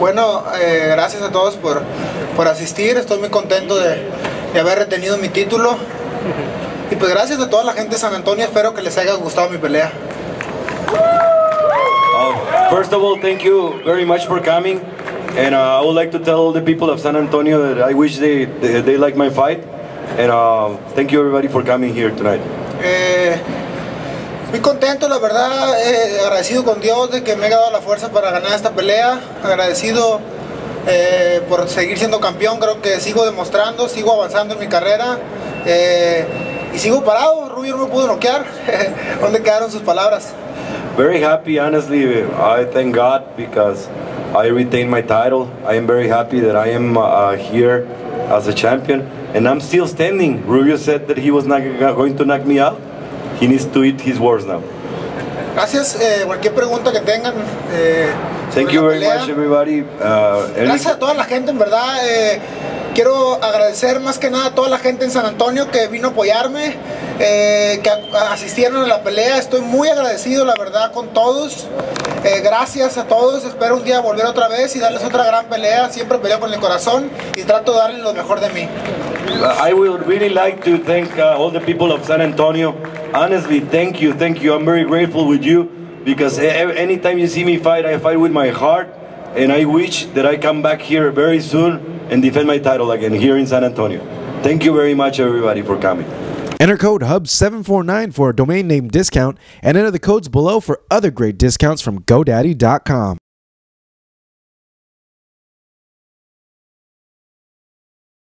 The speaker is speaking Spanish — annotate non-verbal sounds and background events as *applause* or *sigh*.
bueno, eh, gracias a todos por, por asistir. Estoy muy contento de, de haber retenido mi título. Y pues gracias a toda la gente de San Antonio. Espero que les haya gustado mi pelea. Uh, first of all, thank you very much for coming. And uh, I would like to tell all the people of San Antonio that I wish they, they, they like my fight. And uh, thank you everybody for coming here tonight. Eh, muy contento, la verdad, eh, agradecido con Dios de que me haya dado la fuerza para ganar esta pelea, agradecido eh, por seguir siendo campeón, creo que sigo demostrando, sigo avanzando en mi carrera eh, y sigo parado, Rubio no me pudo noquear, *laughs* ¿dónde quedaron sus palabras? Very happy, honestly. I thank God because I retained my title. I am very happy that I am uh, here as a champion. And I'm still standing. Rubio said that he was not going to knock me out. He needs to eat his words now. Gracias, eh, cualquier pregunta que tengan. Eh, Thank you very pelea. much, everybody. Uh, Gracias a toda la gente, en verdad. eh, quiero agradecer más que nada a toda la gente en San Antonio que vino a apoyarme, eh, que asistieron a la pelea. Estoy muy agradecido, la verdad, con todos. Eh, gracias a todos. Espero un día volver otra vez y darles otra gran pelea. Siempre peleo con el corazón y trato de darles lo mejor de mí. I would really like to thank uh, all the people of San Antonio. Honestly, thank you, thank you. I'm very grateful with you because a- a- anytime you see me fight, I fight with my heart, and I wish that I come back here very soon and defend my title again here in San Antonio. Thank you very much, everybody, for coming. Enter code HUB749 for a domain name discount and enter the codes below for other great discounts from GoDaddy.com.